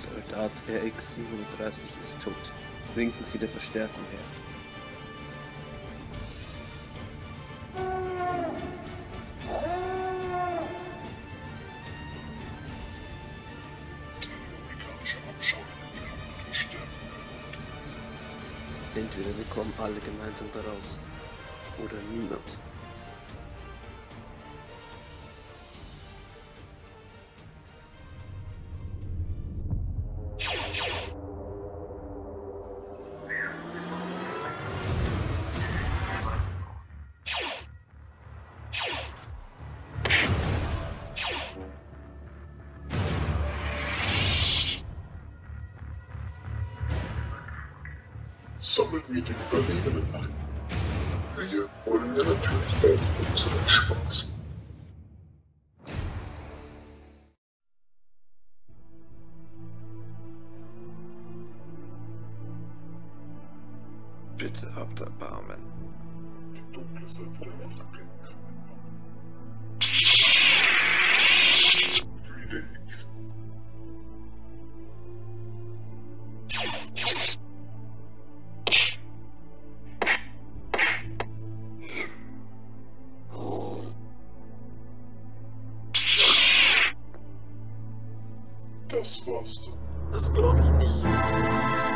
Soldat RX-37 ist tot. Winken Sie der Verstärkung her. Entweder wir kommen alle gemeinsam daraus oder niemand. Sammeln wir den Überlebenden ein. Wir wollen ja natürlich auch unseren Spaß. Bitte habt Erbarmen. Die dunkle Seite der Macht erkennen kann man. Greetings. Das war's. Das glaube ich nicht.